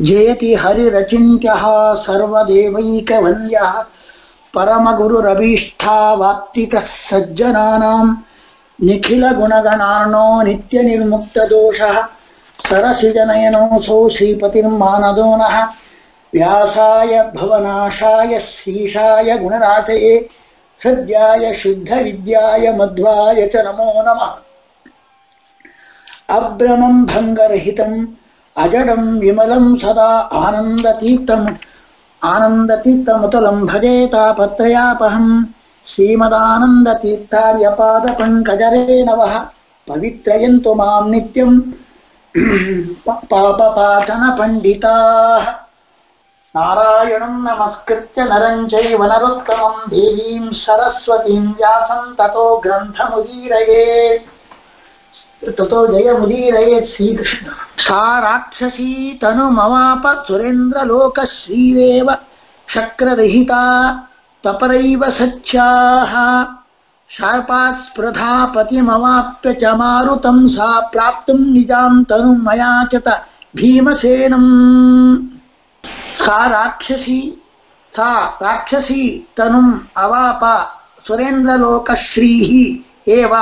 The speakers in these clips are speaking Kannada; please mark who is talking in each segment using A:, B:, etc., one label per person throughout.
A: जयति हरिरचिन्त्यः सर्वदेवैकवन्द्यः परमगुरुरभीष्ठावात्तिकः सज्जनानाम् निखिलगुणगणार्णो नित्यनिर्मुक्तदोषः सरसिजनयनोऽसौ श्रीपतिर्मानदो नः व्यासाय भवनाशाय शीशाय गुणनाथये हृद्याय शुद्धविद्याय मध्वाय च नमो नमः। अभ्रमम् भङ्गरहितम् అజడం విమలం సదా ఆనందతీర్థం. ఆనందతీర్థముతులం భజేతాపత్రయాపహం శ్రీమదానందతీర్థార్యపాదపంకజరే నవ పవిత్రయంతు మాం నిత్యం పాప పాఠన పండితా నారాయణం నమస్కృత్య నరం చైవ నరోత్తమం దేవీం సరస్వతీం వ్యాసం తతో గ్రంథముదీరయే. ततो जयमुदीरयेत् श्रीकृष्ण। सा राक्षसी तनुमवाप सुरेन्द्रलोकश्रीरेव शक्ररहिता तपरैव सच्याः शार्पात् स्पृधा पतिमवाप्य च मारुतं सा प्राप्तुं निजां तनुं मया च त भीमसेनम्। सा राक्षसी सा राक्षसी तनुम् अवाप सुरेन्द्रलोकश्रीः एव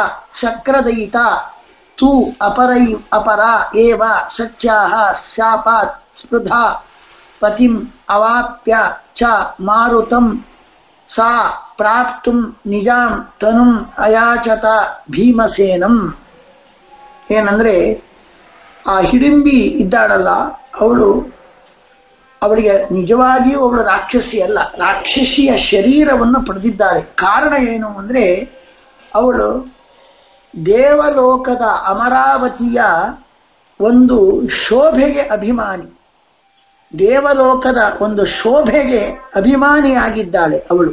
A: शक्रदयिता। तु अपरै अपरा एव सत्याः शापात् स्पृधा पतिम् अवाप्य च मारुतं सा ಪ್ರಾಪ್ತುಂ ನಿಜಾಂ ತನುಂ ಅಯಾಚತ ಭೀಮಸೇನಂ ಏನಂದ್ರೆ ಆ ಹಿಡಿಂಬಿ ಇದ್ದಾಳಲ್ಲ ಅವಳು ಅವಳಿಗೆ ನಿಜವಾಗಿಯೂ ಅವಳು ರಾಕ್ಷಸಿ ಅಲ್ಲ ರಾಕ್ಷಸಿಯ ಶರೀರವನ್ನು ಪಡೆದಿದ್ದಾಳೆ ಕಾರಣ ಏನು ಅಂದ್ರೆ ಅವಳು ದೇವಲೋಕದ ಅಮರಾವತಿಯ ಒಂದು ಶೋಭೆಗೆ ಅಭಿಮಾನಿ. ದೇವಲೋಕದ ಒಂದು ಶೋಭೆಗೆ ಅಭಿಮಾನಿಯಾಗಿದ್ದಾಳೆ ಅವಳು.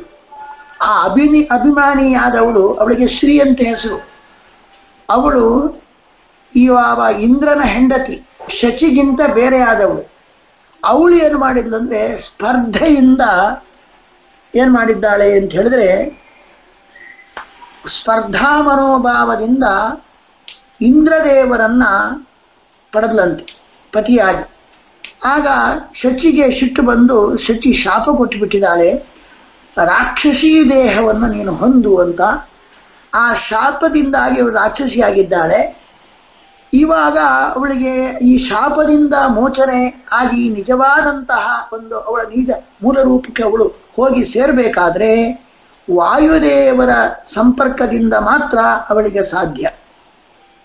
A: ಆ ಅಭಿನಿ, ಅಭಿಮಾನಿಯಾದವಳು ಅವಳಿಗೆ ಶ್ರೀ ಅಂತ ಹೆಸರು. ಅವಳು ಇವಾಗ ಇಂದ್ರನ ಹೆಂಡತಿ, ಶಚಿಗಿಂತ ಬೇರೆ ಆದವಳು. ಅವಳು ಏನು ಮಾಡಿದ್ಲು ಅಂದ್ರೆ ಸ್ಪರ್ಧೆಯಿಂದ ಏನ್ ಮಾಡಿದ್ದಾಳೆ ಅಂತ ಹೇಳಿದ್ರೆ ಸ್ಪರ್ಧಾ ಮನೋಭಾವದಿಂದ ಇಂದ್ರದೇವರನ್ನ ಪಡೆದ್ಲಂತೆ, ಪತಿಯಾಗಿ. ಆಗ ಶಚಿಗೆ ಸಿಟ್ಟು ಬಂದು, ಶಚಿ ಶಾಪ ಕೊಟ್ಟುಬಿಟ್ಟಿದ್ದಾಳೆ, ರಾಕ್ಷಸಿ ದೇಹವನ್ನು ನೀನು ಹೊಂದು ಅಂತ. ಆ ಶಾಪದಿಂದಾಗಿ ಅವಳು ರಾಕ್ಷಸಿಯಾಗಿದ್ದಾಳೆ. ಇವಾಗ ಅವಳಿಗೆ ಈ ಶಾಪದಿಂದ ಮೋಚನೆ ಆಗಿ ನಿಜವಾದಂತಹ ಒಂದು ಅವಳ ನಿಜ ಮೂಲ ರೂಪಕ್ಕೆ ಅವಳು ಹೋಗಿ ಸೇರಬೇಕಾದ್ರೆ ವಾಯುದೇವರ ಸಂಪರ್ಕದಿಂದ ಮಾತ್ರ ಅವಳಿಗೆ ಸಾಧ್ಯ.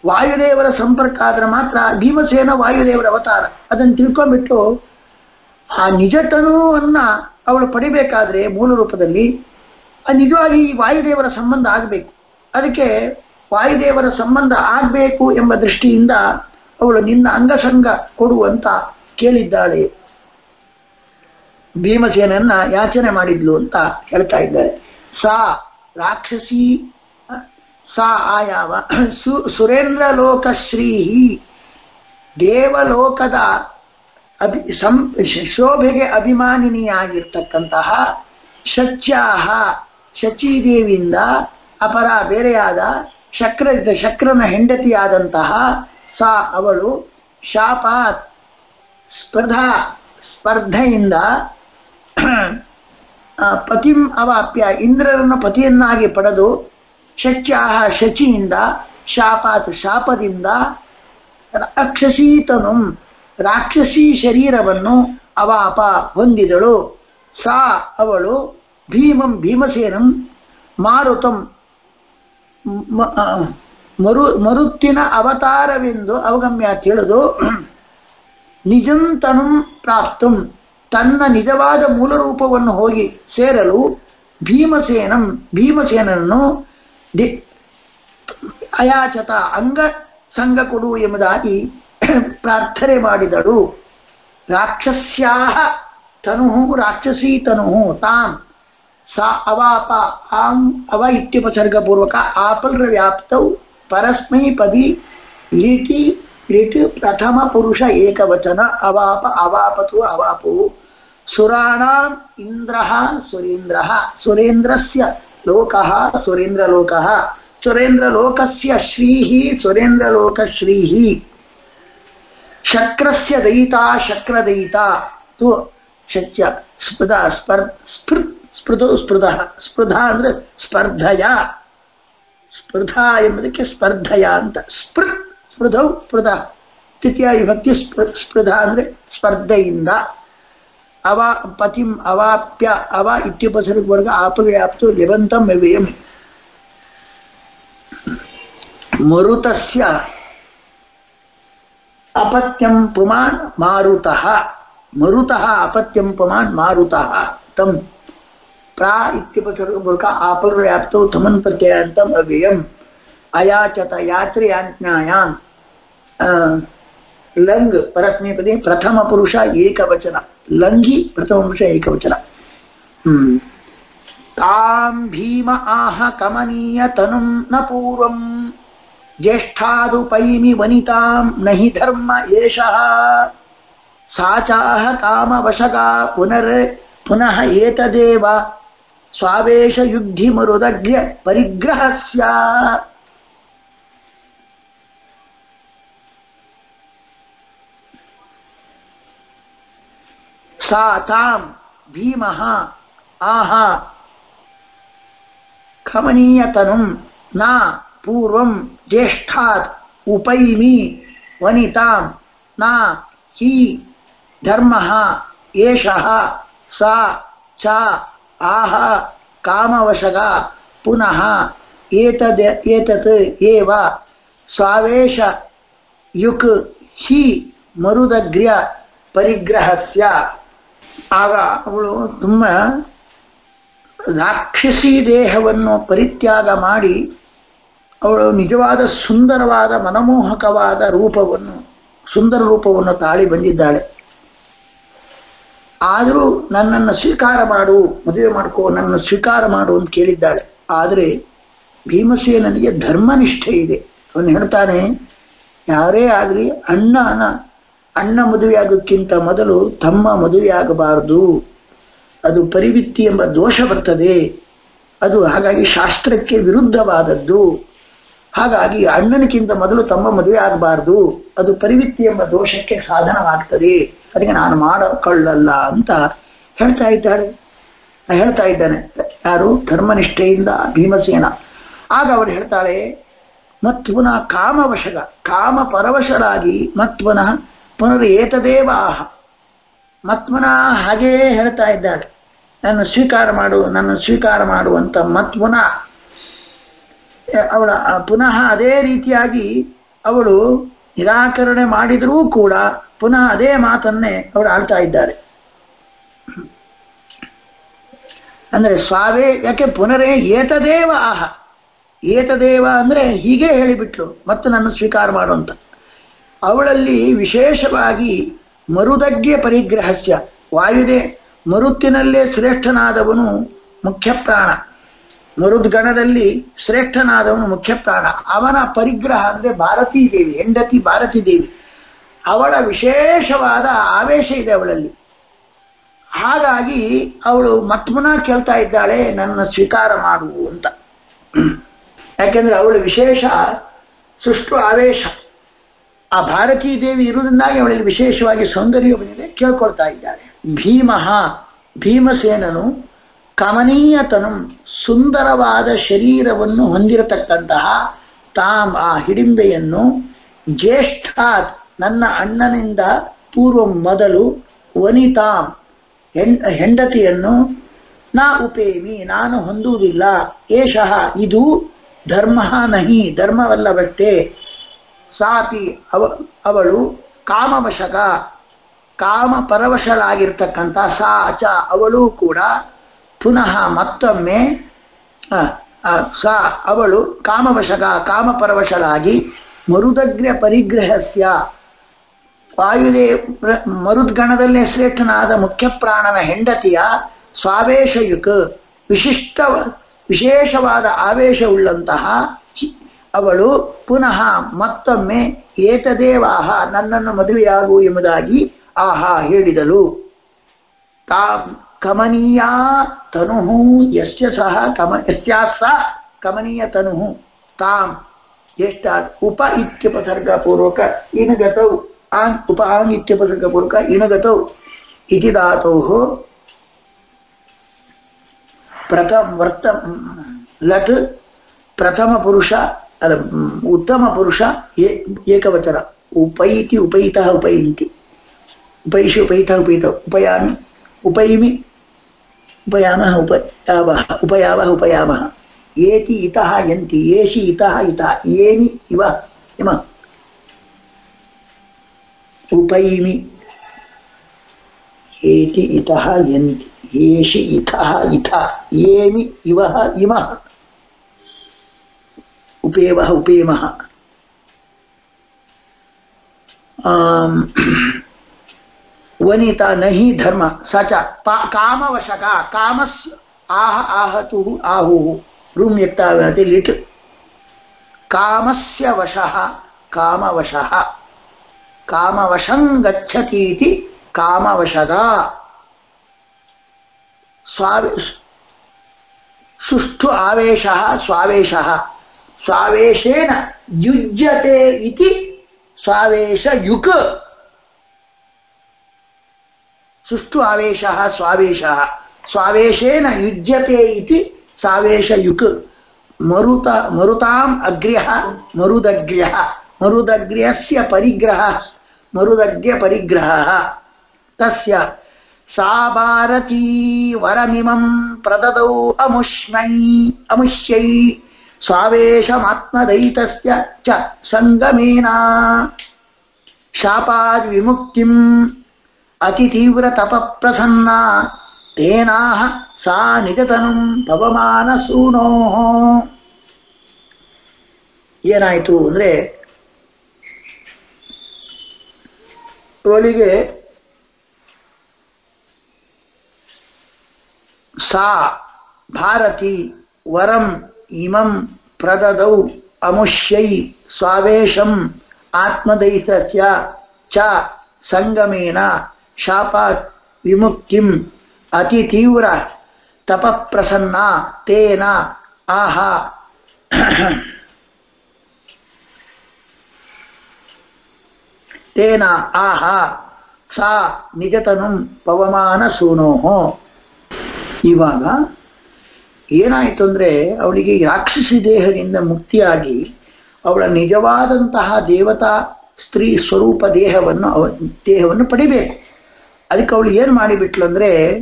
A: ವಾಯುದೇವರ ಸಂಪರ್ಕ ಆದರೆ ಮಾತ್ರ ಭೀಮಸೇನ ವಾಯುದೇವರ ಅವತಾರ. ಅದನ್ನು ತಿಳ್ಕೊಂಡ್ಬಿಟ್ಟು, ಆ ನಿಜತನುವನ್ನ ಅವಳು ಪಡಿಬೇಕಾದ್ರೆ ಮೂಲ ರೂಪದಲ್ಲಿ ನಿಜವಾಗಿ ಈ ವಾಯುದೇವರ ಸಂಬಂಧ ಆಗಬೇಕು. ಅದಕ್ಕೆ ವಾಯುದೇವರ ಸಂಬಂಧ ಆಗಬೇಕು ಎಂಬ ದೃಷ್ಟಿಯಿಂದ ಅವಳು ನಿನ್ನ ಅಂಗಸಂಗ ಕೊಡುವಂತ ಕೇಳಿದ್ದಾಳೆ. ಭೀಮಸೇನನ್ನ ಯಾಚನೆ ಮಾಡಿದ್ಲು ಅಂತ ಹೇಳ್ತಾ ಇದ್ದಾರೆ. ಸಾ ರಾಕ್ಷಸಿ ಸಾ ಆಯಾವ ಸು ಸುರೇಂದ್ರ ಲೋಕಶ್ರೀ ದೇವಲೋಕದ ಅಭಿ ಸಂ ಶೋಭೆಗೆ ಅಭಿಮಾನಿನಿಯಾಗಿರ್ತಕ್ಕಂತಹ ಶಚ್ಯಾಹ, ಶಚೀದೇವಿಯಿಂದ ಅಪರ, ಬೇರೆಯಾದ ಶಕ್ರ, ಶಕ್ರನ ಹೆಂಡತಿಯಾದಂತಹ ಸಾ, ಅವಳು ಶಾಪಾತ್ ಸ್ಪರ್ಧಾ, ಸ್ಪರ್ಧೆಯಿಂದ ಪತಿಂ ಅವಾಪ್ಯ, ಇಂದ್ರರನ್ನು ಪತಿಯನ್ನಾಗಿ ಪಡೆದು ಶಚ್ಯಾಹ ಶಚಿಯಿಂದ, ಶಾಪಾತ್ ಶಾಪದಿಂದ ರಾಕ್ಷಸೀತನು, ರಾಕ್ಷಸಿ ಶರೀರವನ್ನು ಅವಾಪ ಹೊಂದಿದಳು. ಸಾ ಅವಳು ಭೀಮಂ ಭೀಮಸೇನಂ ಮಾರುತಂ ಮರು, ಮರುತ್ತಿನ ಅವತಾರವೆಂದು ಅವಗಮ್ಯ ತಿಳಿದು ನಿಜಂತನು ಪ್ರಾಪ್ತಂ. ತನ್ನ ನಿಜವಾದ ಮೂಲ ರೂಪವನ್ನು ಹೋಗಿ ಸೇರಲು ಭೀಮಸೇನಂ, ಭೀಮಸೇನನ್ನು ಅಯಾಚತ ಅಂಗ ಸಂಘ ಕೊಡು ಎಂಬುದಾಗಿ ಪ್ರಾರ್ಥನೆ ಮಾಡಿದಳು. ರಾಕ್ಷಸ್ಯಾ ತನು ರಾಕ್ಷಸೀ ತನು ತಾಂ, ಸಾ ಅವಾಪ, ಆಂ, ಅವ ಇತ್ಯುಪಸರ್ಗಪೂರ್ವಕ, ಆಪಲ್ರ ವ್ಯಾಪ್ತೌ, ಪರಸ್ಮೈ ಪದಿ, ಲಿಟಿ ಲಿಟ್ ಪ್ರಥಮ ಪುರುಷ ಏಕವಚನ ಅವಾಪ ಅವಾಪತು ಅವಾಪು ಸುರಾಣಾಂ ಇಂದ್ರ ಸುರೇಂದ್ರ ಸುರೇಂದ್ರಸ್ಯ ಲೋಕಃ ಸುರೇಂದ್ರಲೋಕಃ ಸುರೇಂದ್ರಲೋಕಸ್ಯ ಶ್ರೀಃ ಸುರೇಂದ್ರಲೋಕಶ್ರೀಃ ಶಕ್ರಸ್ಯ ದಯಿತಾ ಶಕ್ರದಯಿತಾ ತು ಶಕ್ಯ ಸ್ಪೃಧ ಸ್ಪರ್ ಸ್ಪೃತ್ ಸ್ಪೃಧೋ ಸ್ಪೃಧ ಸ್ಪೃಧ ಅಂದ್ರೆ ಸ್ಪರ್ಧಯ ಸ್ಪೃಧಾ ಎಂಬುದಕ್ಕೆ ಸ್ಪರ್ಧಯ ಅಂತ ಸ್ಪೃತ್ ಸ್ಪೃಧೌ ಸ್ಪೃಧ ತೃತೀಯ ವಿಭಕ್ತಿ ಸ್ಪೃ ಸ್ಪೃಧ ಅಂದ್ರೆ ಸ್ಪರ್ಧೆಯಿಂದ ಅವ ಪತಿಂ ಅವಾಪ್ಯ ಅವ ಇತ್ಯುಪಸರ್ಗವರ್ಗ ಆಪವ್ಯಾಪ್ತು ಲಿವಂತಂ ವ್ಯಯಂ ಮರುತಸ್ಯ ಅಪತ್ಯಂ ಪುಮಾನ್ ಮಾರುತಃ ಮರುತಃ ಅಪತ್ಯಂ ಪುಮಾನ್ ಮಾರುತಃ ತಂ ಪ್ರಾ ಇತ್ಯುಪಸರ್ಗಮೂಲಕ ಆಪರ್ವ್ಯಾಪ್ತೌ ತಮನ್ ಪ್ರತ್ಯಯಾಂತಂ ಅವ್ಯಯಂ ಅಯಾಚತ ಯಾತ್ರೆಯಾಜ್ಞಾಯಾಂ ಆ, ಲಂಗ್ ಪರಸ್ಮೈಪದಿ ಪ್ರಥಮ ಪುರುಷ ಏಕವಚನ. ಲಂಘಿ ಪ್ರಥಮ ಪುರುಷ ಏಕವಚನ. ಹ್ಮ್. ತಾಂ ಭೀಮ ಆಹ ಕಮನೀಯ ತನುಂ ನ ಪೂರ್ವಂ. ಜ್ಯೇಷ್ಠಾದುಪೈಮಿ ವನಿತಾಂ ನಹಿ ಧರ್ಮ ಏಷಃ. ಸಾ ಚಾಹ ಕಾಮವಶಗಾ ಪುನರ್ ಪುನಃ ಏತದೇವ ಸ್ವಾವೇಶ ಯುದ್ಧಿ ಮರುದಗ್ರ್ಯ ಪರಿಗ್ರಹಸ್ಯ ಸಾ ತಾಂ ಭೀಮಃ ಆಹ ಖಮನೀಯತನುಂ ನ ಪೂರ್ವಂ ಜ್ಯೇಷ್ಠಾತ್ ಉಪೈಮಿ ವನಿತಾಂ ನ ಹಿ ಧರ್ಮಃ ಏಷಃ ಸಾ ಚ ಆಹ ಕಾಮವಶಗ ಪುನಃ ಏತದ್ ಏತತ್ ಆಗ ಅವಳು ತುಂಬ ರಾಕ್ಷಸಿ ದೇಹವನ್ನು ಪರಿತ್ಯಾಗ ಮಾಡಿ ಅವಳು ನಿಜವಾದ ಸುಂದರವಾದ ಮನಮೋಹಕವಾದ ರೂಪವನ್ನು, ಸುಂದರ ರೂಪವನ್ನು ತಾಳಿ ಬಂದಿದ್ದಾಳೆ. ಆದರೂ ನನ್ನನ್ನು ಸ್ವೀಕಾರ ಮಾಡು, ಮದುವೆ ಮಾಡ್ಕೋ, ನನ್ನನ್ನು ಸ್ವೀಕಾರ ಮಾಡು ಅಂತ ಕೇಳಿದ್ದಾಳೆ. ಆದರೆ ಭೀಮಸೇನನಿಗೆ ಧರ್ಮನಿಷ್ಠೆ ಇದೆ. ಅವನು ಹೇಳ್ತಾನೆ, ಯಾರೇ ಆಗಲಿ ಅಣ್ಣನ ಅಣ್ಣ ಮದುವೆಯಾಗಕ್ಕಿಂತ ಮೊದಲು ತಮ್ಮ ಮದುವೆಯಾಗಬಾರದು. ಅದು ಪರಿವಿತ್ತಿ ಎಂಬ ದೋಷ ಬರ್ತದೆ. ಅದು ಹಾಗಾಗಿ ಶಾಸ್ತ್ರಕ್ಕೆ ವಿರುದ್ಧವಾದದ್ದು. ಹಾಗಾಗಿ ಅಣ್ಣನಕ್ಕಿಂತ ಮೊದಲು ತಮ್ಮ ಮದುವೆ ಆಗಬಾರದು ಅದು ಪರಿವಿತ್ತಿ ಎಂಬ ದೋಷಕ್ಕೆ ಸಾಧನವಾಗ್ತದೆ. ಅದಕ್ಕೆ ನಾನು ಮಾಡಿಕೊಳ್ಳಲ್ಲ ಅಂತ ಹೇಳ್ತಾ ಇದ್ದಾಳೆ. ಹೇಳ್ತಾ ಇದ್ದಾನೆ. ಯಾರು? ಧರ್ಮನಿಷ್ಠೆಯಿಂದ ಭೀಮಸೇನ. ಆಗ ಅವರು ಹೇಳ್ತಾಳೆ ಮತ್ತು ಪುನಃ ಕಾಮವಶಗ ಕಾಮ ಪರವಶರಾಗಿ ಮತ್ತು ಪುನಃ ಪುನರ್ ಏತದೇವ ಆಹ ಮತ್ಮನ ಹಾಗೆಯೇ ಹೇಳ್ತಾ ಇದ್ದಾಳೆ. ನನ್ನ ಸ್ವೀಕಾರ ಮಾಡು, ನನ್ನ ಸ್ವೀಕಾರ ಮಾಡುವಂತ ಮತ್ ಪುನಃ ಅವಳ ಪುನಃ ಅದೇ ರೀತಿಯಾಗಿ ಅವಳು ನಿರಾಕರಣೆ ಮಾಡಿದರೂ ಕೂಡ ಪುನಃ ಅದೇ ಮಾತನ್ನೇ ಅವಳು ಆಳ್ತಾ ಇದ್ದಾರೆ. ಅಂದ್ರೆ ಸ್ವಾವೇ, ಯಾಕೆ ಪುನರೇ ಏತದೇವ ಆಹ ಏತದೇವ ಅಂದ್ರೆ ಹೀಗೆ ಹೇಳಿಬಿಟ್ಲು, ಮತ್ತು ನನ್ನ ಸ್ವೀಕಾರ ಮಾಡುವಂತ ಅವಳಲ್ಲಿ ವಿಶೇಷವಾಗಿ ಮರುದಗ್ಗೆ ಪರಿಗ್ರಹಸ್ಯ. ವಾಯುದೆ, ಮರುತ್ತಿನಲ್ಲೇ ಶ್ರೇಷ್ಠನಾದವನು ಮುಖ್ಯ ಪ್ರಾಣ ಮರುದ್ಗಣದಲ್ಲಿ ಶ್ರೇಷ್ಠನಾದವನು ಮುಖ್ಯ ಪ್ರಾಣ ಅವನ ಪರಿಗ್ರಹ ಅಂದ್ರೆ ಭಾರತೀ ದೇವಿ, ಹೆಂಡತಿ ಭಾರತೀ ದೇವಿ. ಅವಳ ವಿಶೇಷವಾದ ಆವೇಶ ಇದೆ ಅವಳಲ್ಲಿ. ಹಾಗಾಗಿ ಅವಳು ಮತ್ಮನ ಕೇಳ್ತಾ ಇದ್ದಾಳೆ, ನನ್ನ ಸ್ವೀಕಾರ ಮಾಡು ಅಂತ. ಯಾಕೆಂದ್ರೆ ಅವಳ ವಿಶೇಷ ಸುಷ್ಟು ಆವೇಶ. ಆ ಭಾರತೀ ದೇವಿ ಇರುವುದರಿಂದಾಗಿ ಅವಳಲ್ಲಿ ವಿಶೇಷವಾಗಿ ಸೌಂದರ್ಯ ಬಂದಿದೆ. ಕೇಳ್ಕೊಳ್ತಾ ಇದ್ದಾರೆ. ಭೀಮಃ ಭೀಮಸೇನನು ಕಮನೀಯತನು, ಸುಂದರವಾದ ಶರೀರವನ್ನು ಹೊಂದಿರತಕ್ಕಂತಹ ತಾಮ್ ಆ ಹಿಡಿಂಬೆಯನ್ನು ಜ್ಯೇಷ್ಠಾತ್ ನನ್ನ ಅಣ್ಣನಿಂದ ಪೂರ್ವ ಮೊದಲು ವನಿತಾಂ ಹೆಂಡತಿಯನ್ನು ನಾ ಉಪೇಮಿ, ನಾನು ಹೊಂದುವುದಿಲ್ಲ, ಏಷಃ ಇದು ಧರ್ಮ ನಹಿ, ಧರ್ಮವಲ್ಲವಷ್ಟೇ ಸಾತಿ ಅವ, ಅವಳು ಕಾಮವಶಕ ಕಾಮ ಪರವಶಳಾಗಿರ್ತಕ್ಕಂಥ ಸಾ, ಅಚ, ಅವಳು ಕೂಡ ಪುನಃ ಮತ್ತೊಮ್ಮೆ ಸಾ, ಅವಳು ಕಾಮವಶಕ, ಕಾಮಪರವಶಳಾಗಿ ಮರುದಗ್ರ ಪರಿಗ್ರಹಸ್ಯ. ವಾಯುದೇ ಮರುದ್ಗಣದಲ್ಲೇ ಶ್ರೇಷ್ಠನಾದ ಮುಖ್ಯ ಪ್ರಾಣನ ಹೆಂಡತಿಯ ಸ್ವಾವೇಶಯುಕ್ ವಿಶಿಷ್ಟ ವಿಶೇಷವಾದ ಆವೇಶವುಳ್ಳಂತಹ ಅವಳು ಪುನಃ ಮತ್ತೊಮ್ಮೆ ಏತದೇವಾಹ ನನ್ನನ್ನು ಮದುವೆಯಾಗು ಎಂಬುದಾಗಿ ಆಹಾ ಹೇಳಿದಳು. ತಾ ಕಮನೀಯ ತನು ಯಸ್ಯ ಸಹ ಕಮ ಯಸ್ಯಾ ಕಮನೀಯ ತನು ತಾಂ ಎಷ್ಟ ಉಪ ಇತ್ಯುಪಸರ್ಗ ಪೂರ್ವಕ ಇನಗತೌ ಆಂಗ್ ಉಪ ಆಂಗ್ ಇತ್ಯಪಸರ್ಗಪೂರ್ವಕ ಇಣಗತೌ ಇತಿ ಧಾತೋ ಪ್ರಥಮ ವರ್ತ ಲಟ್ ಪ್ರಥಮ ಪುರುಷ ಅಲ್ಲ ಮ್, ಉತ್ತಮ ಪುರುಷ ಏ- ಏಕವಚನ ಉಪೈತಿ ಉಪೈತಃ ಉಪೈಂತಿ ಉಪೈಷಿ ಉಪೈತಃ ಉಪೈತ ಉಪಯಾಮಿ ಉಪೈಮಿ ಉಪಯಾಮಃ ಉಪಯಾವಃ ಉಪಯಾವಃ ಉಪಯಾಮಃ ಏತಿ ಇತಃ ಯಂತಿ ಏಷಿ ಇತಃ ಇತಃ ಏನಿ ಇವ ಇಮ ಉಪೈಮಿ ಏತಿ ಇತಃ ಯಂತಿ ಏಷಿ ಇತಃ ಇಥ उपेव, उपेम। वनिता नहीं धर्म। सच काम वशका काम आह, आहतुः, आहु। रूम यक्ता काम से वश काम वश काम गच्छति काम कामवशदा स्वा सुष्ठु आवेश, स्वावेश। ಸುಷ್ಠು ಆವೇಶಃ ಸ್ವಾವೇಶಃ ಸ್ವಾವೇಶೇನ ಯುಜ್ಯತೆ ಇತಿ ಸ್ವಾವೇಶ ಯುಕ್ ಸುಷ್ಠು ಆವೇಶಃ ಸ್ವಾವೇಶಃ ಸ್ವಾವೇಶೇನ ಯುಜ್ಯತೆ ಇತಿ ಸಾವೇಶಯುಕ್ ಮರುತ ಮರುತಾಂ ಅಗ್ರ್ಯಃ ಮರುದಗ್ರ್ಯಃ ಮರುದಗ್ರ್ಯಸ್ಯ ಪರಿಗ್ರಹ ಮರುದಗ್ರ್ಯ ಪರಿಗ್ರಹಃ ತಸ್ಯ ಸಾ ಭಾರತೀ ವರಮಿಮಂ ಪ್ರದದೌ ಅಮುಷ್ಮೈ ಅಮುಷ್ಯೈ ಸ್ವಾವೇಶಮಾತ್ಮದೈತಸ್ಯ ಚ ಸಂಗಮೇನ ಶಾಪಾದ್ ವಿಮುಕ್ತಿಂ ಅತಿತೀವ್ರ ತಪಪ್ರಸನ್ನ ತೇನಾಹ ಸಾ ನಿಜತನಂ ಪವಮಾನ ಸೂನೋ ಏನಾಯಿತು ಅಂದ್ರೆ ಅವಳಿಗೆ ಸಾ ಭಾರತಿ ವರಂ ಇಮಂ ಪ್ರದದೌ ಅಮುಷ್ಯೈ ಸ್ವಾವೇಶಂ ಆತ್ಮದೈತಸ್ಯ ಚ ಸಂಗಮೇನ ಶಾಪಾತ್ ವಿಮುಕ್ತಿಂ ಅತಿ ತೀವ್ರ ತಪಪ್ರಸನ್ನ ತೇನ ಆಹ ತೇನ ಆಹ ಸಾ ನಿಜತನುಂ ಪವಮಾನ ಸೂನೋಹೋ ಇವಾಗ ಏನಾಯಿತು ಅಂದ್ರೆ ಅವಳಿಗೆ ರಾಕ್ಷಸಿ ದೇಹದಿಂದ ಮುಕ್ತಿಯಾಗಿ ಅವಳ ನಿಜವಾದಂತಹ ದೇವತಾ ಸ್ತ್ರೀ ಸ್ವರೂಪ ದೇಹವನ್ನು ಅವ ದೇಹವನ್ನು ಪಡಿಬೇಕು. ಅದಕ್ಕೆ ಅವಳು ಏನು ಮಾಡಿಬಿಟ್ಲು ಅಂದ್ರೆ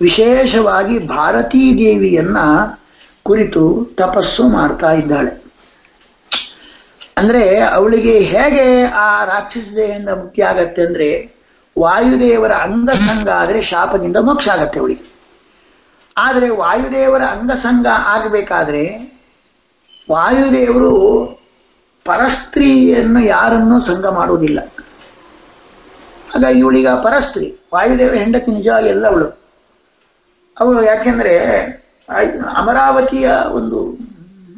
A: ವಿಶೇಷವಾಗಿ ಭಾರತೀ ದೇವಿಯನ್ನ ಕುರಿತು ತಪಸ್ಸು ಮಾಡ್ತಾ ಇದ್ದಾಳೆ. ಅಂದ್ರೆ ಅವಳಿಗೆ ಹೇಗೆ ಆ ರಾಕ್ಷಸ ದೇಹದಿಂದ ಮುಕ್ತಿ ಆಗತ್ತೆ ಅಂದ್ರೆ ವಾಯುದೇವರ ಅಂಗಸಂಗ ಆದರೆ ಶಾಪದಿಂದ ಮೋಕ್ಷ ಆಗತ್ತೆ ಅವಳಿಗೆ. ಆದರೆ ವಾಯುದೇವರ ಅಂಗಸಂಗ ಆಗಬೇಕಾದ್ರೆ ವಾಯುದೇವರು ಪರಸ್ತ್ರೀಯನ್ನು ಯಾರನ್ನೂ ಸಂಘ ಮಾಡುವುದಿಲ್ಲ. ಹಾಗಾಗಿ ಇವಳೀಗ ಪರಸ್ತ್ರೀ. ವಾಯುದೇವರ ಹೆಂಡತಿ ನಿಜವಾಗಿ ಎಲ್ಲ ಅವಳು. ಅವಳು ಯಾಕೆಂದ್ರೆ ಅಮರಾವತಿಯ ಒಂದು,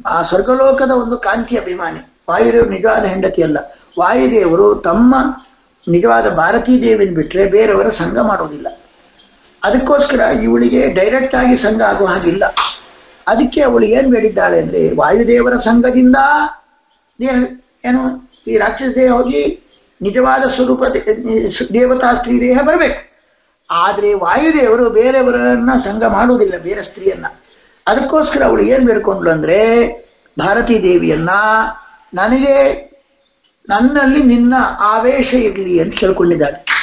A: ಆ ಸ್ವರ್ಗಲೋಕದ ಒಂದು ಕಾಂತಿ ಅಭಿಮಾನಿ. ವಾಯುದೇವರು ನಿಜವಾದ ಹೆಂಡತಿ ಅಲ್ಲ. ವಾಯುದೇವರು ತಮ್ಮ ನಿಜವಾದ ಭಾರತೀ ದೇವಿನ ಬಿಟ್ಟರೆ ಬೇರೆಯವರ ಸಂಘ ಮಾಡೋದಿಲ್ಲ ಅದಕ್ಕೋಸ್ಕರ ಇವಳಿಗೆ ಡೈರೆಕ್ಟ್ ಆಗಿ ಸಂಘ ಆಗುವ ಹಾಗಿಲ್ಲ. ಅದಕ್ಕೆ ಅವಳು ಏನು ಬೇಡಿದ್ದಾಳೆ ಅಂದ್ರೆ, ವಾಯುದೇವರ ಸಂಘದಿಂದ ಏನು, ಈ ರಾಕ್ಷಸ ಹೋಗಿ ನಿಜವಾದ ಸ್ವರೂಪ ದೇವತಾ ಸ್ತ್ರೀ ದೇಹ ಬರಬೇಕು. ಆದರೆ ವಾಯುದೇವರು ಬೇರೆಯವರನ್ನ ಸಂಘ ಮಾಡುವುದಿಲ್ಲ, ಬೇರೆ ಸ್ತ್ರೀಯನ್ನ. ಅದಕ್ಕೋಸ್ಕರ ಅವಳು ಏನು ಬೇಡ್ಕೊಂಡ್ಲು ಅಂದ್ರೆ, ಭಾರತೀ ದೇವಿಯನ್ನ ನನಗೆ ನನ್ನಲ್ಲಿ ನಿನ್ನ ಆವೇಶ ಇರಲಿ ಅಂತ ಕೇಳ್ಕೊಂಡಿದ್ದಾಳೆ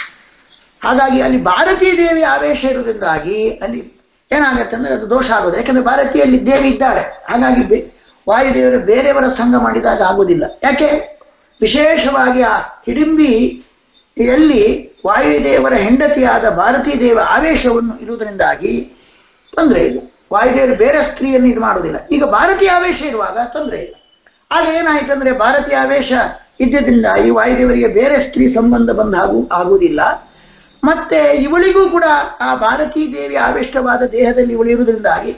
A: ಹಾಗಾಗಿ ಅಲ್ಲಿ ಭಾರತೀಯ ದೇವಿ ಆವೇಶ ಇರುವುದರಿಂದಾಗಿ ಅಲ್ಲಿ ಏನಾಗುತ್ತೆ ಅಂದ್ರೆ ಅದು ದೋಷ ಆಗೋದು ಯಾಕಂದ್ರೆ ಭಾರತೀಯಲ್ಲಿ ದೇವಿ ಇದ್ದಾಳೆ. ಹಾಗಾಗಿ ವಾಯುದೇವರು ಬೇರೆಯವರ ಸಂಘ ಮಾಡಿದಾಗ ಆಗುವುದಿಲ್ಲ. ಯಾಕೆ? ವಿಶೇಷವಾಗಿ ಆ ಹಿಡಿಂಬಿ ಎಲ್ಲಿ ವಾಯುದೇವರ ಹೆಂಡತಿಯಾದ ಭಾರತೀ ದೇವ ಆವೇಶವನ್ನು ಇರುವುದರಿಂದಾಗಿ ತೊಂದರೆ ಇಲ್ಲ. ವಾಯುದೇವರು ಬೇರೆ ಸ್ತ್ರೀಯನ್ನು ಇದು ಮಾಡುವುದಿಲ್ಲ. ಈಗ ಭಾರತೀಯ ಆವೇಶ ಇರುವಾಗ ತೊಂದರೆ ಇಲ್ಲ. ಆಗ ಏನಾಯ್ತು ಅಂದ್ರೆ ಭಾರತೀಯ ಆವೇಶ ಇದ್ದಿದ್ದರಿಂದ ಈ ವಾಯುದೇವರಿಗೆ ಬೇರೆ ಸ್ತ್ರೀ ಸಂಬಂಧ ಬಂದ ಹಾಗೂ ಆಗುವುದಿಲ್ಲ. ಮತ್ತೆ ಇವಳಿಗೂ ಕೂಡ ಆ ಭಾರತೀ ದೇವಿ ಆವಿಷ್ಟವಾದ ದೇಹದಲ್ಲಿ ಇವಳು ಇರುವುದರಿಂದಾಗಿ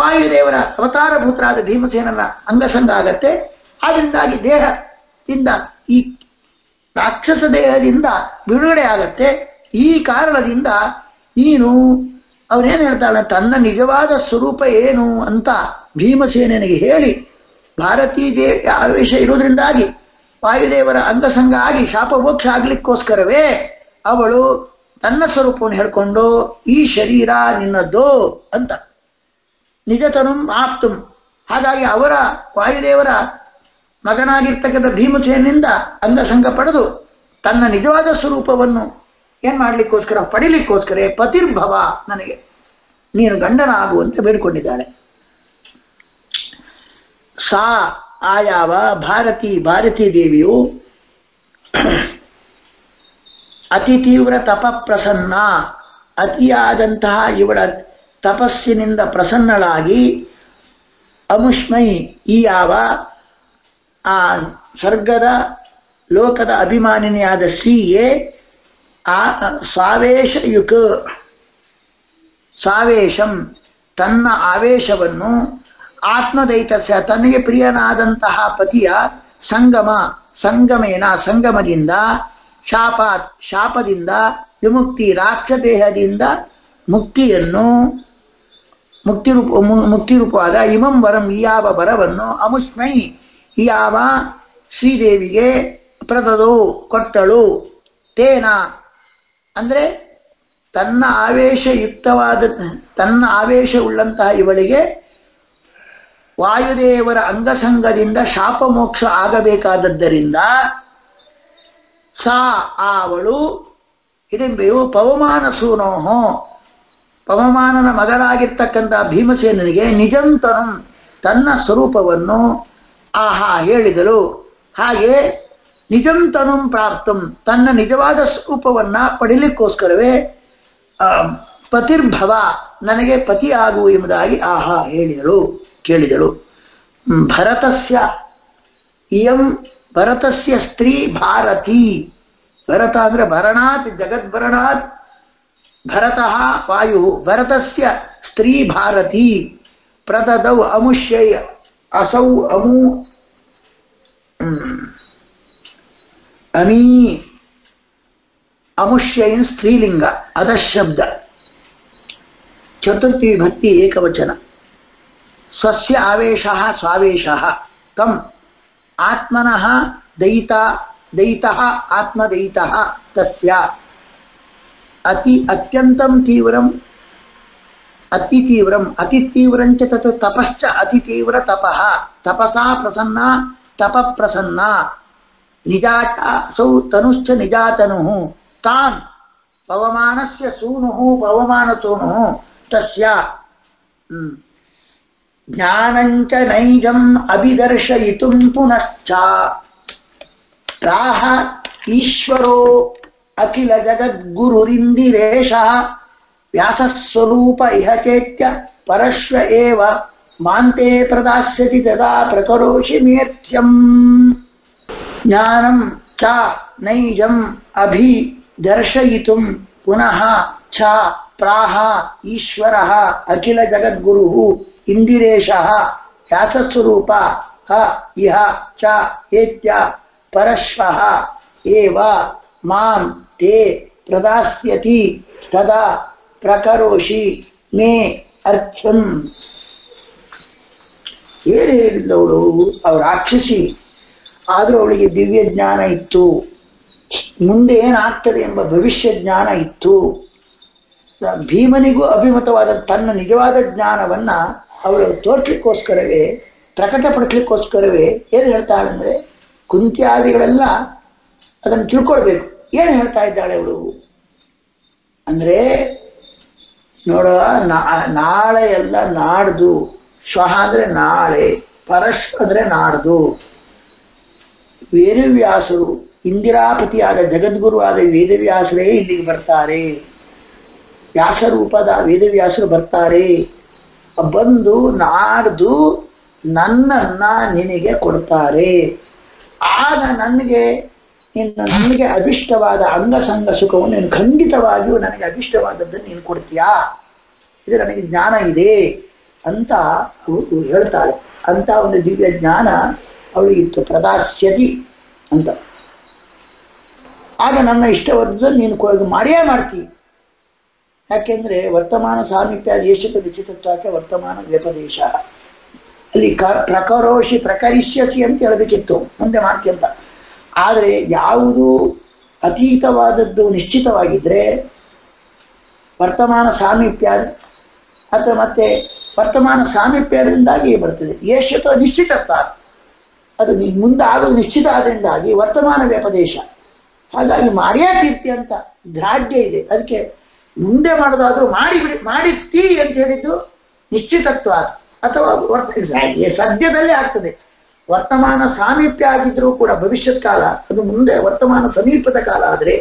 A: ವಾಯುದೇವರ ಅವತಾರಭೂತರಾದ ಭೀಮಸೇನನ ಅಂಗಸಂಗ ಆಗತ್ತೆ ಆದ್ದರಿಂದಾಗಿ ದೇಹದಿಂದ ಈ ರಾಕ್ಷಸ ದೇಹದಿಂದ ಬಿಡುಗಡೆ ಆಗತ್ತೆ. ಈ ಕಾರಣದಿಂದ ನೀನು ಅವನೇನು ಹೇಳ್ತಾಳೆ, ತನ್ನ ನಿಜವಾದ ಸ್ವರೂಪ ಏನು ಅಂತ ಭೀಮಸೇನಿಗೆ ಹೇಳಿ ಭಾರತೀ ದೇವಿ ಆವೇಶ ಇರುವುದರಿಂದಾಗಿ ವಾಯುದೇವರ ಅಂಗಸಂಗ ಆಗಿ ಶಾಪಮೋಕ್ಷ ಆಗ್ಲಿಕ್ಕೋಸ್ಕರವೇ ಅವಳು ತನ್ನ ಸ್ವರೂಪವನ್ನು ಹೇಳ್ಕೊಂಡು, ಈ ಶರೀರ ನಿನ್ನದ್ದು ಅಂತ. ನಿಜತನು ಆಪ್ತುಂ. ಹಾಗಾಗಿ ಅವರ ವಾಯುದೇವರ ಮಗನಾಗಿರ್ತಕ್ಕಂಥ ಭೀಮಸೇನಿಂದ ಅಂಗಸಂಗ ಪಡೆದು ತನ್ನ ನಿಜವಾದ ಸ್ವರೂಪವನ್ನು ಏನ್ ಮಾಡ್ಲಿಕ್ಕೋಸ್ಕರ, ಪಡಿಲಿಕ್ಕೋಸ್ಕರ ಪತಿರ್ಭವ ನನಗೆ. ನೀನು ಗಂಡನ ಆಗುವಂತೆ ಬೇಡಿಕೊಂಡಿದ್ದಾಳೆ. ಸಾ ಆಯಾವ ಭಾರತಿ ಭಾರತೀ ದೇವಿಯು ಅತಿ ತೀವ್ರ ತಪ ಪ್ರಸನ್ನ ಅತಿಯಾದಂತಹ ಇವಳ ತಪಸ್ಸಿನಿಂದ ಪ್ರಸನ್ನಳಾಗಿ ಅಮುಷ್ಮೈ ಈ ಯಾವ, ಆ ಸ್ವರ್ಗದ ಲೋಕದ ಅಭಿಮಾನಿನಿಯಾದ ಶ್ರೀಯೇ ಆ ಸಾವೇಶಯುಕ್, ಸಾವೇಶಂ, ತನ್ನ ಆವೇಶವನ್ನು ಆತ್ಮದೈತಸ್ಯ, ತನಗೆ ಪ್ರಿಯನಾದಂತಹ ಪತಿಯ ಸಂಗಮ, ಸಂಗಮೇನ, ಸಂಗಮದಿಂದ ಶಾಪಾತ್ ಶಾಪದಿಂದ ವಿಮುಕ್ತಿ, ರಾಕ್ಷದೇಹದಿಂದ ಮುಕ್ತಿಯನ್ನು ಮುಕ್ತಿ ರೂಪ ಮುಕ್ತಿ ರೂಪವಾದ ಇಮಂ ವರಂ ಈ ಯಾವ ವರವನ್ನು ಅಮುಷ್ಮೈ ಈ ಯಾವ ಶ್ರೀದೇವಿಗೆ ಪ್ರದದು, ಕೊಟ್ಟಳು. ತೇನ ಅಂದ್ರೆ ತನ್ನ ಆವೇಶಯುಕ್ತವಾದ, ತನ್ನ ಆವೇಶವುಳ್ಳಂತಹ ಇವಳಿಗೆ ವಾಯುದೇವರ ಅಂಗಸಂಗದಿಂದ ಶಾಪ ಮೋಕ್ಷ ಆಗಬೇಕಾದದ್ದರಿಂದ ಸಾ ಅವಳು ಹಿಡಿಂಬೆಯು ಪವಮಾನ ಸೂನೋಹೋ ಪವಮಾನನ ಮಗನಾಗಿರ್ತಕ್ಕಂಥ ಭೀಮಸೇನನಿಗೆ ನಿಜಂತನ ತನ್ನ ಸ್ವರೂಪವನ್ನು ಆಹಾ ಹೇಳಿದಳು. ಹಾಗೆ ನಿಜಂತನಂ ಪ್ರಾಪ್ತಂ ತನ್ನ ನಿಜವಾದ ಸ್ವರೂಪವನ್ನ ಪಡಿಲಿಕ್ಕೋಸ್ಕರವೇ ಪತಿರ್ಭವ ನನಗೆ ಪತಿ ಆಗು ಎಂಬುದಾಗಿ ಆಹಾ ಹೇಳಿದರು ಕೇಳಿದಳು. ಭರತಸ್ಯ, ಇಯಂ ಭರತಸ್ಯ ಸ್ತ್ರೀ ಭಾರತಿ ಭರತ ಅಂದ್ರೆ ಭರಣಾತ್ ಜಗದ್ಭರಣಾತ್ ಭರತಃ ವಾಯು ಭರತಸ್ಯ ಸ್ತ್ರೀ ಭಾರತಿ ಪ್ರದದೌ ಅಮುಷ್ಯೈ ಅಸೌ ಅಮು ಹ್ಮ್. ಅಮೀ ಅಮುಷ್ಯೈನ್ ಸ್ತ್ರೀಲಿಂಗ ಅಧಶಬ್ದ ಚತುರ್ಥಿ ವಿಭಕ್ತಿ ಏಕವಚನ ಸ್ವಸ್ಯ ಆವೇಶ ಸ್ವಾವೇಶ ತಂ ಆತ್ಮನಃ ದಯಿತ ದಯಿತಃ ಆತ್ಮದಯಿತಃ ತಸ್ಯ ಅತಿ ಅತ್ಯಂತಂ ತೀವ್ರಂ ಅತಿ ತೀವ್ರಂ ಅತಿ ತೀವ್ರಂಚ ತತ್ ತಪಶ್ಚ ಅತಿ ತೀವ್ರ ತಪಃ ತಪಸಾ ಪ್ರಸನ್ನ ತಪ ಪ್ರಸನ್ನ ನಿಜಾಟ ಸೌ ತನುಶ್ಚ ನಿಜಾತನುಃ ತಾನ್ ಪವಮಾನಸ್ಯ ಸೂನುಃ ಪವಮಾನಸೂನುಃ ತಸ್ಯ ಹ್ಮ್. ಜ್ಞಾನಂಚ ನೈಜಂ ಅಭಿದರ್ಶಯಿತುಂ ಪುನಶ್ಚ ಪ್ರಾಹ ಈಶ್ವರೋ ಅಖಿಲ ಜಗದ್ಗುರುರಿಂದಿರೇಶ ವ್ಯಾಸಸ್ವರೂಪ ಇಹ ಚೇತ್ಯ ಪರಶ್ವ ಏವ ಮಾಂತೆ ಪ್ರದಾಸ್ಯತಿ ತದಾ ಪ್ರಕರೋಷಿ ಮೇರ್ಥ್ಯಂ ಜ್ಞಾನಂ ಇಂದಿರೇಶ ವ್ಯಾಸಸ್ವರೂಪ ಹ ಇಹ ಚ ಹೇತ್ಯ ಪರಶ್ವಃ ಏವ ಮಾಂ ತೇ ಪ್ರದಾಸ್ಯತಿ ತದಾ ಪ್ರಕರೋಷಿ ಮೇ ಅರ್ಥಂ. ಹೇಳಿ ಹೇಳಿದ್ದವಳು ಅವಳು ರಾಕ್ಷಸಿ, ಆದರೂ ಅವಳಿಗೆ ದಿವ್ಯ ಜ್ಞಾನ ಇತ್ತು. ಮುಂದೆ ಏನಾಗ್ತದೆ ಎಂಬ ಭವಿಷ್ಯ ಜ್ಞಾನ ಇತ್ತು. ಭೀಮನಿಗೂ ಅಭಿಮತವಾದ ತನ್ನ ನಿಜವಾದ ಜ್ಞಾನವನ್ನ ಅವಳು ತೋರ್ಸ್ಲಿಕ್ಕೋಸ್ಕರವೇ ಪ್ರಕಟಪಡಿಸ್ಲಿಕ್ಕೋಸ್ಕರವೇ ಏನು ಹೇಳ್ತಾಳಂದ್ರೆ, ಕುಂತ್ಯಾದಿಗಳೆಲ್ಲ ಅದನ್ನು ತಿಳ್ಕೊಳ್ಬೇಕು. ಏನು ಹೇಳ್ತಾ ಇದ್ದಾಳೆ ಅವಳು? ಅಂದ್ರೆ, ನೋಡ ನಾಳೆ ಎಲ್ಲ ನಾಡ್ದು. ಶ್ವಹ ಅಂದ್ರೆ ನಾಳೆ ಪರಶ್ ಅಂದ್ರೆ ನಾಡ್ದು. ವೇದವ್ಯಾಸರು, ಇಂದಿರಾಪತಿಯಾದ ಜಗದ್ಗುರುವಾದ ವೇದವ್ಯಾಸರೇ ಇಲ್ಲಿಗೆ ಬರ್ತಾರೆ. ವ್ಯಾಸರೂಪದ ವೇದವ್ಯಾಸರು ಬರ್ತಾರೆ. ಬಂದು ನಾಡ್ದು ನನ್ನನ್ನ ನಿನಗೆ ಕೊಡ್ತಾರೆ. ಆಗ ನನಗೆ, ನಿನ್ನ ನನಗೆ ಅಭಿಷ್ಟವಾದ ಅಂಗಸಂಗ ಸುಖವನ್ನು ನೀನು ಖಂಡಿತವಾಗಿಯೂ ನನಗೆ ಅಭಿಷ್ಟವಾದದ್ದನ್ನು ನೀನು ಕೊಡ್ತೀಯಾ? ಇದು ನನಗೆ ಜ್ಞಾನ ಇದೆ ಅಂತ ಅವರು ಹೇಳ್ತಾರೆ. ಅಂತ ಒಂದು ದಿವ್ಯ ಜ್ಞಾನ ಅವಳಿಗಿತ್ತು ಪ್ರದಾಸ್ಯತಿ ಅಂತ. ಆಗ ನನ್ನ ಇಷ್ಟವಾದದ್ದನ್ನು ನೀನು ಮಾಡಿಯೇ ಮಾಡ್ತೀ ಯಾಕೆಂದ್ರೆ ವರ್ತಮಾನ ಸಾಮೀಪ್ಯ ದೇಶದ ವಿಚಿತ್ರತ್ವಕ್ಕೆ ವರ್ತಮಾನ ವ್ಯಪದೇಶ. ಅಲ್ಲಿ ಕ ಪ್ರಕರೋಷಿ ಪ್ರಕರಿಷ್ಯಸಿ ಅಂತ ಹೇಳಬೇಕಿತ್ತು, ಮುಂದೆ ಮಾಡ್ತಿ ಅಂತ ಆದರೆ ಯಾವುದು ಅತೀತವಾದದ್ದು ನಿಶ್ಚಿತವಾಗಿದ್ರೆ ವರ್ತಮಾನ ಸಾಮೀಪ್ಯ ಅಥವಾ ಮತ್ತೆ ವರ್ತಮಾನ ಸಾಮೀಪ್ಯದಿಂದಾಗಿ ಬರ್ತದೆ. ಏಷ್ಯತ ನಿಶ್ಚಿತತ್ವ. ಅದು ಮುಂದೆ ನಿಶ್ಚಿತ ಆದ್ರಿಂದಾಗಿ ವರ್ತಮಾನ ವ್ಯಪದೇಶ. ಹಾಗಾಗಿ ಮಾರ್ಯಾ ಕೀರ್ತಿ ಅಂತ ದ್ರಾಢ್ಯ ಇದೆ. ಅದಕ್ಕೆ ಮುಂದೆ ಮಾಡೋದಾದ್ರೂ ಮಾಡಿ ಮಾಡಿರ್ತೀ ಮಾಡಿರ್ತಿ ಅಂತ ಹೇಳಿದ್ದು ನಿಶ್ಚಿತತ್ವ ಅಥವಾ ವರ್ತ ಸದ್ಯದಲ್ಲೇ ಆಗ್ತದೆ. ವರ್ತಮಾನ ಸಾಮೀಪ್ಯ ಆಗಿದ್ರೂ ಕೂಡ ಭವಿಷ್ಯತ್ ಕಾಲ ಅದು ಮುಂದೆ ವರ್ತಮಾನ ಸಮೀಪದ ಕಾಲ ಆದರೆ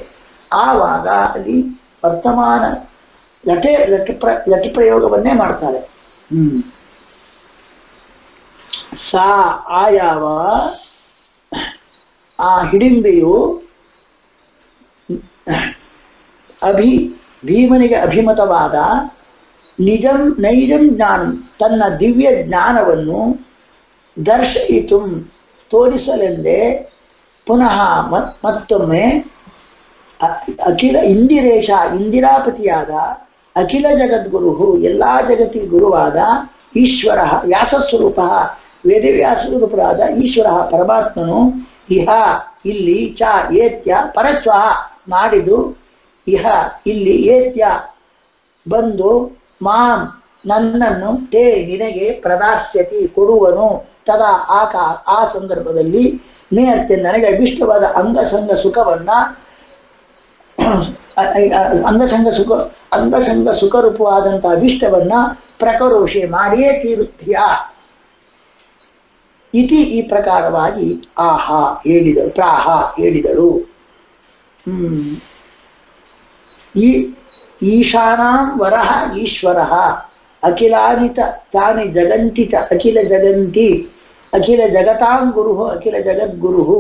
A: ಆವಾಗ ಅಲ್ಲಿ ವರ್ತಮಾನ ಲಟೆ ಲಟ ಪ್ರ ಲಟಿ ಪ್ರಯೋಗವನ್ನೇ ಮಾಡ್ತಾರೆ. ಹ್ಮ್. ಸಾ ಆಯಾವ ಆ ಹಿಡಿಂಬೆಯು ಅಭಿ ಭೀಮನಿಗೆ ಅಭಿಮತವಾದ ನಿಜಂ ನೈಜಂ ಜ್ಞಾನ. ತನ್ನ ದಿವ್ಯ ಜ್ಞಾನವನ್ನು ದರ್ಶಯಿತು, ತೋರಿಸಲೆಂದೇ ಪುನಃ ಮತ್- ಮತ್ತೊಮ್ಮೆ ಅಖಿಲ ಇಂದಿರೇಶ, ಇಂದಿರಾಪತಿಯಾದ ಅಖಿಲ ಜಗದ್ಗುರು ಎಲ್ಲಾ ಜಗತ್ತಿ ಗುರುವಾದ ಈಶ್ವರ, ವ್ಯಾಸಸ್ವರೂಪ, ವೇದವ್ಯಾಸಸ್ವರೂಪರಾದ ಈಶ್ವರ ಪರಮಾತ್ಮನು ಇಹ, ಇಲ್ಲಿ ಚ, ಏತ್ಯ ಪರಸ್ವ ಮಾಡಿದು ಇಹ ಇಲ್ಲಿ ಏತ್ಯ ಬಂದು ಮಾಂ ನನ್ನನ್ನು ತೇ ನಿನಗೆ ಪ್ರದಾಸ್ಯತಿ ಕೊಡುವನು. ತದಾ ಆ ಕಾ, ಆ ಸಂದರ್ಭದಲ್ಲಿ ನೇರ್ತೆ ನನಗೆ ಅಭಿಷ್ಟವಾದ ಅಂಗಸಂಗ ಸುಖವನ್ನ ಅಂಗಸಂಗ ಸುಖ, ಅಂಗಸಂಗ ಸುಖರೂಪವಾದಂತಹ ಅಭಿಷ್ಟವನ್ನ ಪ್ರಕರೋಷೆ ಮಾಡಿಯೇ ತೀರುತ್ತೀಯ. ಇತಿ ಈ ಪ್ರಕಾರವಾಗಿ ಆಹಾ ಹೇಳಿದರು, ಪ್ರಾಹ ಹೇಳಿದರು. ಹ್ಮ್. ಈ ಈಶಾನಾಂ ವರಹ ಈಶ್ವರ ಅಖಿಲಾದಿತ ತಾನಿ ಜಗಂತಿತ ಅಖಿಲ ಜಗಂತಿ ಅಖಿಲ ಜಗತಾಂ ಗುರು ಅಖಿಲ ಜಗದ್ಗುರು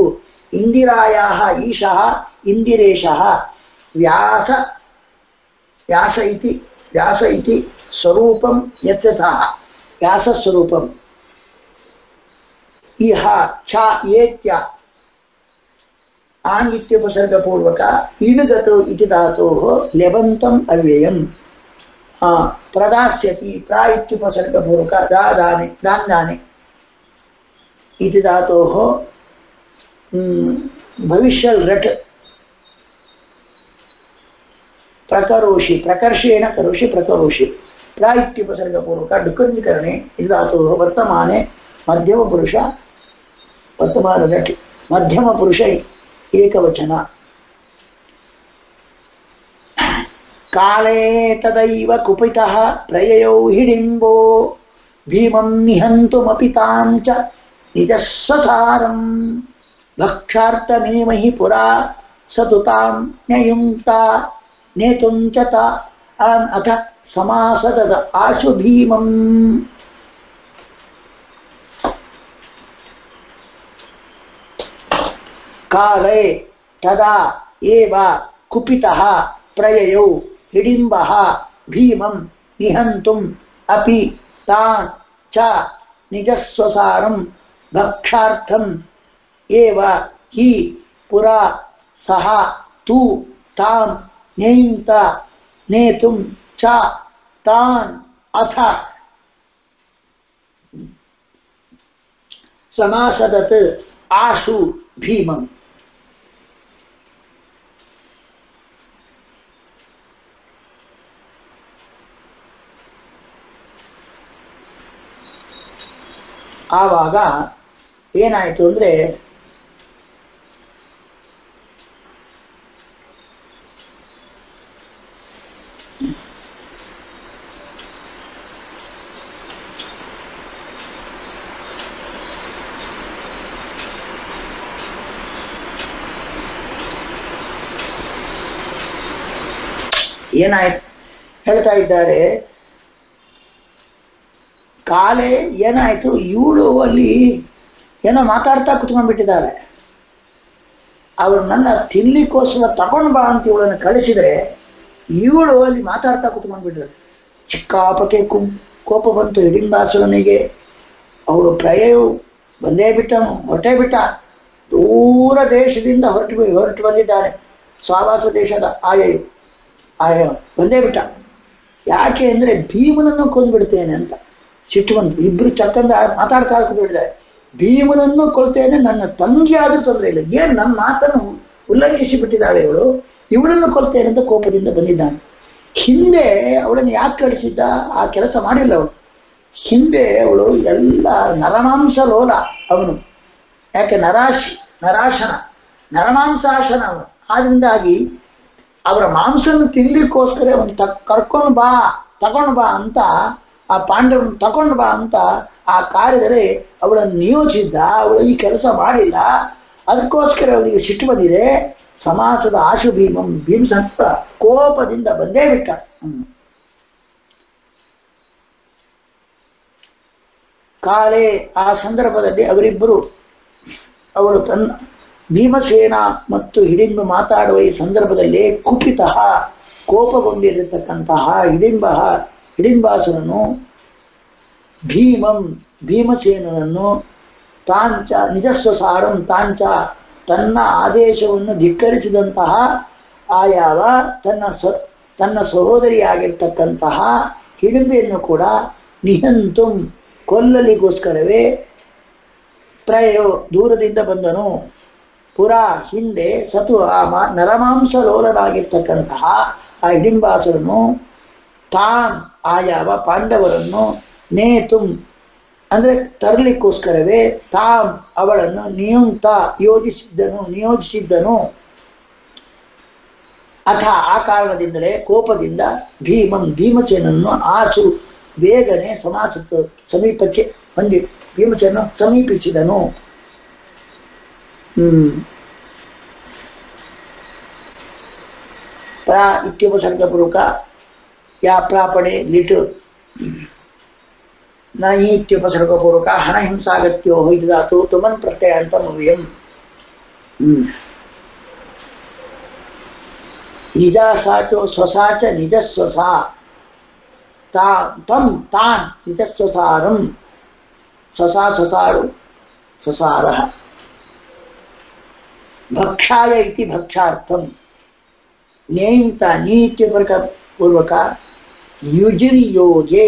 A: ಇಂದಿರಾಯಾ ಈಶಃ ಇಂದಿರೇಶಃ ವ್ಯಾಸ ವ್ಯಾಸ ಇತಿ ವ್ಯಾಸ ಇತಿ ಸ್ವರೂಪಂ ಯತ್ಯತಃ ವ್ಯಾಸಸ್ವರೂಪಂ ಇಹ ಛ ಏತ್ಯ ಆಂಗಿತ್ಯುಪಸರ್ಗಪೂರ್ವಕ ಇನುಗತೋ ಇತಿ ಧಾತೋಃ ಲೆಬಂತಂ ಅವ್ಯಯಂ ಆ, ಪ್ರದಾಸ್ಯತಿ ಪ್ರಾ ಇತ್ಯುಪಸರ್ಗಪೂರ್ವಕ ದಾದಾನೆ ದಾನ್ಯಾನೆ ಇತಿ ಧಾತೋಃ ಹ್ಮ್, ಭವಿಷ್ಯಲ್ ರಟ್ ಪ್ರಕರೋಷಿ ಪ್ರಕರ್ಷೇಣ ಕರೋಷಿ ಪ್ರಕರೋಷಿ ಪ್ರಾ ಇತ್ಯುಪಸರ್ಗಪೂರ್ವಕ ಡುಕಂಜೀಕರಣೆ ಇದು ಧಾತೋಃ ವರ್ತಮಾನೆ ಮಧ್ಯಮ ಪುರುಷ ವರ್ತಮಾನ ರಟ್ ಮಧ್ಯಮ ಪುರುಷ ಏಕವಚನ ಕಾಲೇ ತದೈವ ಕುಪಿತಃ ಪ್ರಯಯೌ ಹಿಡಿಂಬೋ ಭೀಮಂ ನಿಹಂತುಮಪಿ ತಾಂ ಚ ನಿಜಸ್ವಸಾರಂ ಭಕ್ಷಾರ್ಥಮೇಮಹಿ ಪುರಾ ಸತು ತಾಂ ನ್ಯಯುಂಕ್ತಾ ನೇತುಂ ಚ ತಾ ಆನ್ ಅಥ ಸಮಾಸದದ ಆಶು ಭೀಮಂ ಕಾಲೇ ತದಾ ಏವ ಕುಪಿತಃ ಪ್ರಯಯೌ ಹಿಡಿಂಬಃ ಭೀಮಂ ನಿಹಂತುಂ ಅಪಿ ತಾನ್ ಚ ನಿಜಸ್ವಸಾರಂ ಭಕ್ಷಾರ್ಥಂ ಏವ ಹಿ ಪುರಾ ಸಹ ತು ತಾನ್ ನೇಯುಂತ ನೇತುಂ ಚ ತಾನ್ ಅಥ ಸಮಾಸದತ್ ಆಶು ಭೀಮಂ ಆವಾಗ ಏನಾಯಿತು ಅಂದ್ರೆ ಏನಾಯ್ತು? ಹೇಳ್ತಾ ಇದ್ದಾರೆ ಕಾಲೇ ಏನಾಯ್ತು? ಇವಳು ಅಲ್ಲಿ ಏನೋ ಮಾತಾಡ್ತಾ ಕುತ್ಕೊಂಡ್ಬಿಟ್ಟಿದ್ದಾಳೆ. ಅವಳು ನನ್ನ ತಿನ್ಲಿಕ್ಕೋಸ್ಕರ ತಗೊಂಡ್ ಬಾ ಅಂತ ಇವಳನ್ನು ಕಳಿಸಿದ್ರೆ ಇವಳು ಅಲ್ಲಿ ಮಾತಾಡ್ತಾ ಕುತ್ಕೊಂಡ್ಬಿಟ್ರು. ಚಿಕ್ಕಾಪಕ್ಕೆ ಕು, ಕೋಪ ಬಂತು ಹಿಡಿಂಬಾಸುರನಿಗೆ ಅವಳು ಪ್ರಯವು ಬಂದೇ ಬಿಟ್ಟನು, ಹೊರಟೇ ಬಿಟ್ಟ. ದೂರ ದೇಶದಿಂದ ಹೊರಟು ಹೊರಟು ಬಂದಿದ್ದಾರೆ ಸ್ವಾವಾಸ ದೇಶದ ಆಯು ಆಯ ಬಂದೇ ಬಿಟ್ಟ. ಯಾಕೆ ಅಂದ್ರೆ ಭೀಮನನ್ನು ಕೊಂದ್ಬಿಡ್ತೇನೆ ಅಂತ. ಸಿಟ್ಟು ಬಂತು ಇಬ್ರು ಚಕ್ಕಂದ ಮಾತಾಡ್ತಾ ಇದ್ದಾರೆ ಭೀಮನನ್ನು ಕೊಲ್ತೇನೆ, ನನ್ನ ತಂಗಿ ಆದರೂ ತೊಂದರೆ ಇಲ್ಲ. ಏನು ನನ್ನ ಮಾತನ್ನು ಉಲ್ಲಂಘಿಸಿ ಬಿಟ್ಟಿದ್ದಾಳೆ ಇವಳು? ಇವಳನ್ನು ಕೊಲ್ತೇನೆ ಅಂತ ಕೋಪದಿಂದ ಬಂದಿದ್ದಾನೆ. ಹಿಂದೆ ಅವಳನ್ನು ಯಾಕೆ ಕಳಿಸಿದ್ದ ಆ ಕೆಲಸ ಮಾಡಿಲ್ಲ ಅವಳು. ಹಿಂದೆ ಅವಳು ಎಲ್ಲ ನರಮಾಂಸ ಲೋಲ ಅವನು. ಯಾಕೆ? ನರಾಶಿ, ನರಾಶನ, ನರಮಾಂಸಾಶನ ಅವನು. ಆದ್ರಿಂದಾಗಿ ಅವರ ಮಾಂಸವನ್ನು ತಿನ್ಲಿಕ್ಕೋಸ್ಕರ ಅವನು ತ, ಕರ್ಕೊಂಡು ಬಾ, ತಗೊಂಡು ಬಾ ಅಂತ ಆ ಪಾಂಡವನ ತಗೊಂಡು ಬಾ ಅಂತ ಆ ಕಾರ್ಯದಲ್ಲಿ ಅವಳನ್ನು ನಿಯೋಜಿಸಿದ್ದ ಅವಳು ಈ ಕೆಲಸ ಮಾಡಿಲ್ಲ. ಅದಕ್ಕೋಸ್ಕರ ಅವರಿಗೆ ಸಿಟ್ಟು ಬಂದಿದೆ. ಸಮಾಸದ ಆಶು ಭೀಮಂ ಭೀಮಸಂತ ಕೋಪದಿಂದ ಬಂದೇ ಬಿಟ್ಟ. ಕಾಲೇ ಆ ಸಂದರ್ಭದಲ್ಲಿ ಅವರಿಬ್ಬರು ಅವಳು ತನ್ನ ಭೀಮಸೇನ ಮತ್ತು ಹಿಡಿಂಬ ಮಾತಾಡುವ ಈ ಸಂದರ್ಭದಲ್ಲಿ ಕುಪಿತ ಕೋಪಗೊಂಡಿರತಕ್ಕಂತಹ ಹಿಡಿಂಬ ಹಿಡಿಂಬಾಸುರನು ಭೀಮಂ, ಭೀಮಸೇನನನ್ನು ತಾಂಚ ನಿಜಸ್ವಸಾರಂ, ತಾಂಚ ತನ್ನ ಆದೇಶವನ್ನು ಧಿಕ್ಕರಿಸಿದಂತಹ ಆಯಾವ ತನ್ನ ಸ, ತನ್ನ ಸಹೋದರಿಯಾಗಿರ್ತಕ್ಕಂತಹ ಹಿಡಿಂಬೆಯನ್ನು ಕೂಡ ನಿಹಂತುಂ ಕೊಲ್ಲಲಿಗೋಸ್ಕರವೇ ಪ್ರಯೋ, ದೂರದಿಂದ ಬಂದನು. ಪುರಾ ಹಿಂದೆ ಸತು ಆ ನರಮಾಂಸ ಲೋಲನಾಗಿರ್ತಕ್ಕಂತಹ ಆ ಹಿಡಿಂಬಾಸುರನು ತಾನ್ ಆಯಾವ ಪಾಂಡವರನ್ನು ನೇತುಂ. ಅಂದ್ರೆ ತರಲಿಕ್ಕೋಸ್ಕರವೇ ತಾಮ್ ಅವಳನ್ನು ನಿಯುಂತ ಯೋಜಿಸಿದ್ದನು, ನಿಯೋಜಿಸಿದ್ದನು. ಅಥ ಆ ಕಾರಣದಿಂದಲೇ ಕೋಪದಿಂದ ಭೀಮಂ ಭೀಮಸೇನನ್ನು ಆಚು ಬೇಗನೆ ಸಮಾಸ ಸಮೀಪಕ್ಕೆ ಹೊಂದಿ ಭೀಮಸೇನ ಸಮೀಪಿಸಿದನು. ಹ್ಮ್. ಪ್ರ ಇತ್ಯುಪಸರ್ಗಪೂರ್ವಕ ಯಾ ಪ್ರಾಪಣೆ ಲಿಟ್ನ ಈ ಇತ್ಯುಪಸರ್ಗಪೂರ್ವಕ ಹಣ ಹಿಂಸಾಗತ್ಯೋ ಇದು ಧಾತು ತುಮನ್ ಪ್ರತ್ಯಯ ಅಂತ ಮುಗಿಯಂ ಹ್ಮ್ ನಿಜಾಸಾಚೋ ಸ್ವಸಾಚ ನಿಜಸ್ವಸಾ ತಾ ತಂ ತಾನ್ ನಿಜಸ್ವಸಾರಂ ಸ್ವಸಾ ಸ್ವಸಾರು ಸ್ವಸಾರ ಭಕ್ಷಾಯ ಇತಿ ಭಕ್ಷಾರ್ಥಂ ನೇಂತ ನೀತ್ಯಪರ್ಕ ಪೂರ್ವಕ ಯುಜಿರ್ಯೋಜೆ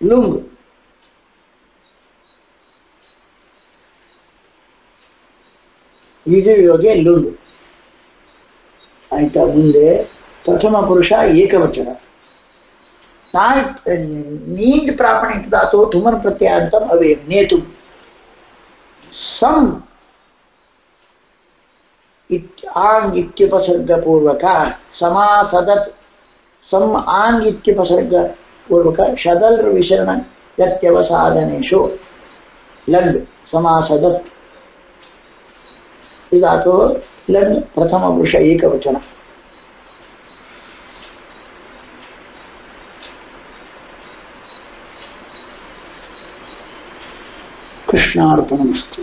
A: ಲುಂಗ್ ಯುಜಿರ್ಯೋಜೆ ಲುಂಗ್ ಆಯ್ತಾ ಮುಂದೆ ಪ್ರಥಮ ಪುರುಷ ಏಕವಚನ ನಾಯ್ ನೀಟ್ ಪ್ರಾಪಣಿಕ ಧಾತು ತುಮನ್ ಪ್ರತ್ಯಯ ಅಂತ ಅವೇ ನೇತು ಸಂ ಇತ್ ಆಂಗ್ ಇತ್ಯುಪಸರ್ಗಪೂರ್ವಕ ಸಮಾಸದತ್ सम आंग इत्युपसर्ग पूर्वक शदल विशरण यत्यवसाधनेशु लग् समासदत्। इदातो लग् प्रथम पुरुष एक वचन कृष्णार्पणमस्तु।